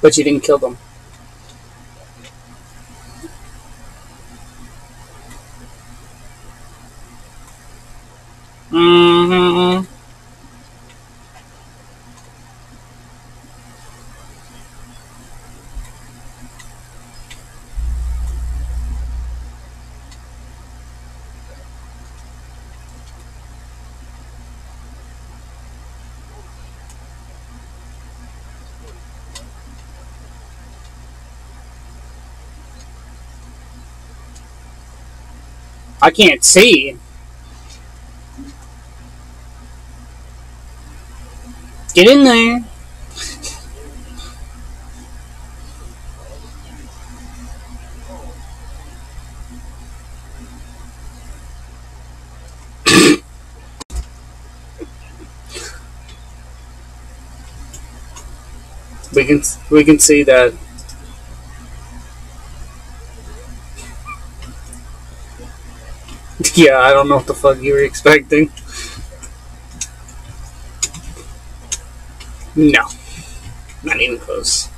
But you didn't kill them. Mm-hmm. I can't see. Get in there. we can we can see that yeah, I don't know what the fuck you were expecting. No. Not even close.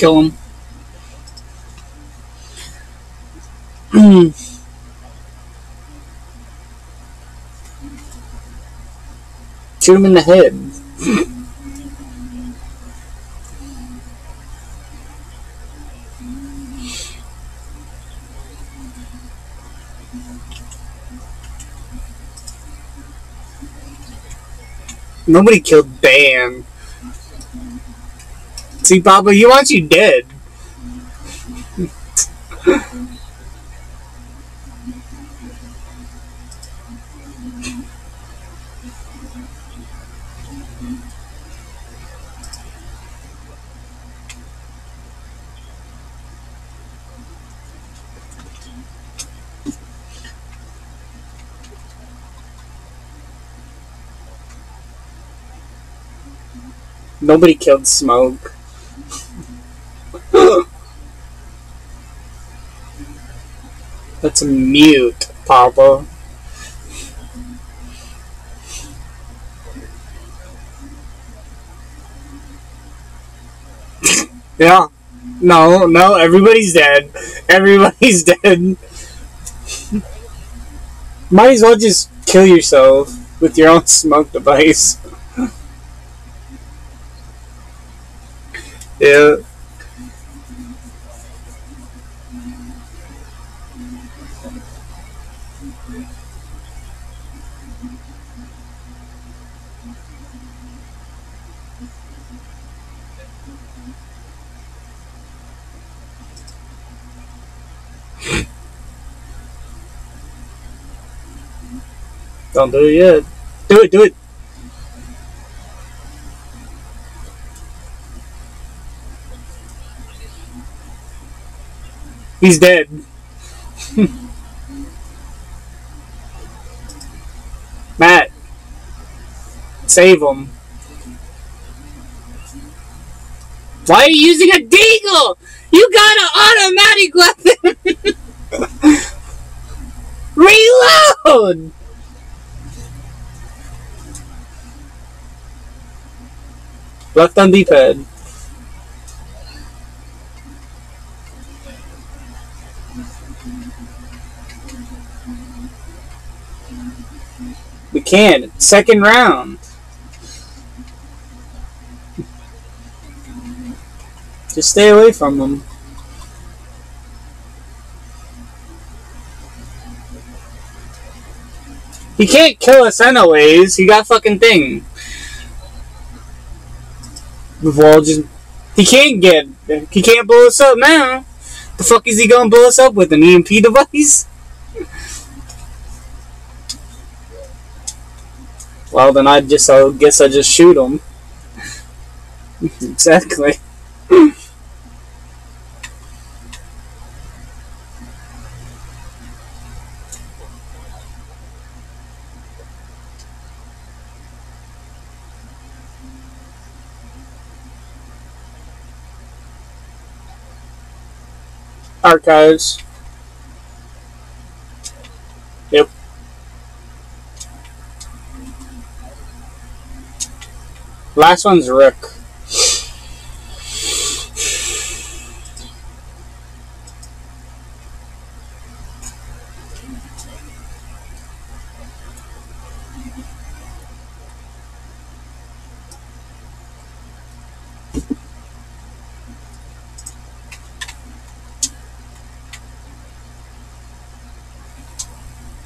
Kill him. Shoot him in the head. Nobody killed Dan. See, Papa, he wants you dead. Nobody killed Smoke. That's a mute, Pablo. yeah. No, no, everybody's dead. Everybody's dead. Might as well just kill yourself with your own smoke device. yeah. Don't do it yet. Do it, do it. He's dead. Matt. Save him. Why are you using a deagle? You got an automatic weapon! Reload! Left on D-pad. We can't. Second round. Just stay away from them. He can't kill us anyways. He got fucking thing. Well, just he can't get he can't blow us up now. The fuck is he gonna blow us up with an EMP device? Well, then I just, I guess I just shoot him. exactly. Archives. Yep. Last one's Rick.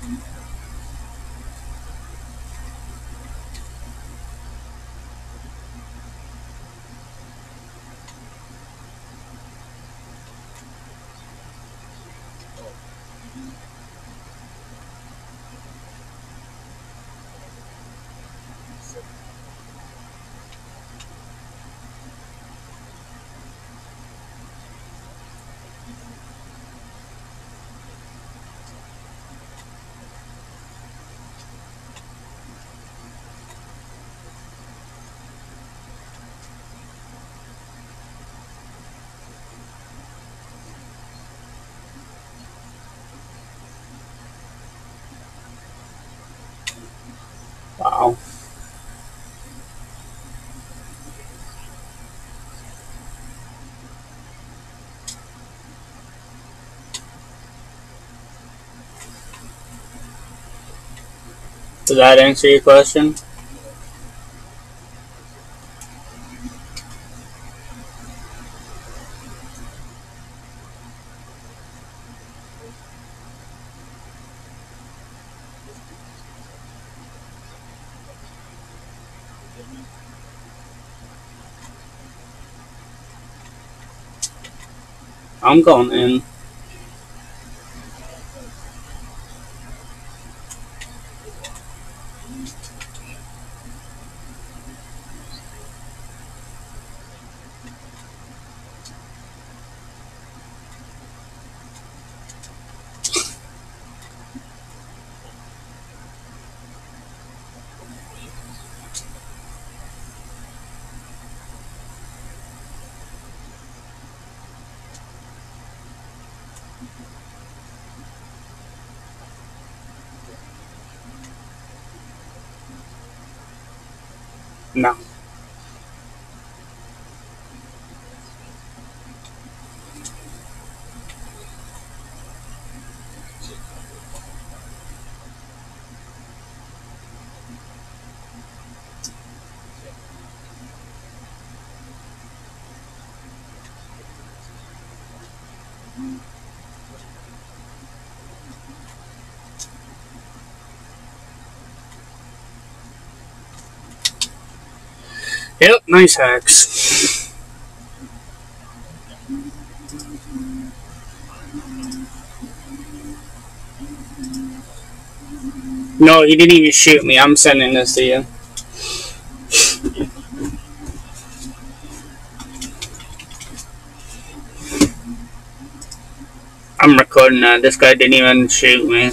Wow. Does that answer your question? I'm going in. No. Yep, nice hacks. No, he didn't even shoot me. I'm sending this to you. I'm recording that. This guy didn't even shoot me.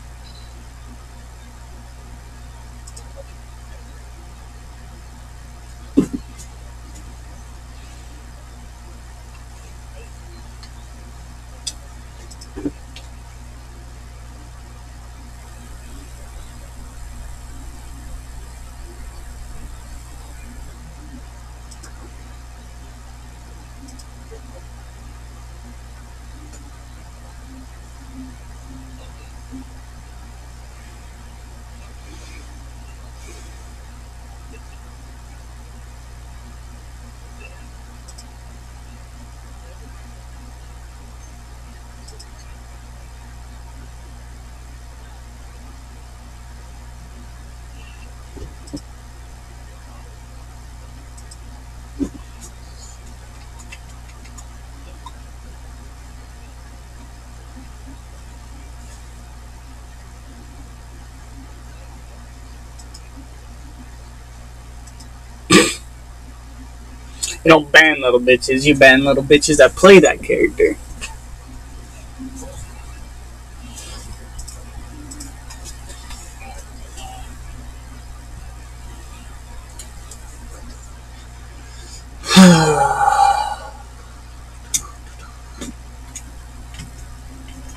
You don't ban little bitches. You ban little bitches that play that character.